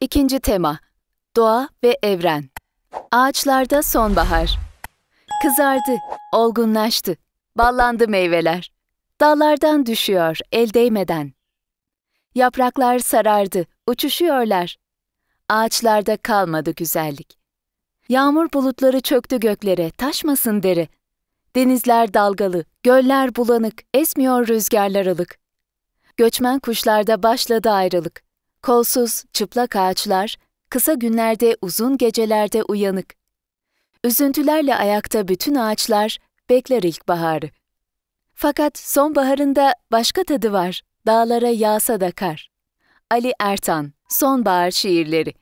İkinci tema Doğa ve Evren Ağaçlarda sonbahar Kızardı, olgunlaştı, ballandı meyveler. Dallardan düşüyor, el değmeden. Yapraklar sarardı, uçuşuyorlar. Ağaçlarda kalmadı güzellik. Yağmur bulutları çöktü göklere, taşmasın deri. Denizler dalgalı, göller bulanık, esmiyor rüzgarlar ılık. Göçmen kuşlarda başladı ayrılık. Kolsuz, çıplak ağaçlar, kısa günlerde, uzun gecelerde uyanık. Üzüntülerle ayakta bütün ağaçlar bekler ilkbaharı. Fakat sonbaharında başka tadı var, dağlara yağsa da kar. Ali Ertan, Sonbahar Şiirleri